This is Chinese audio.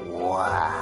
哇。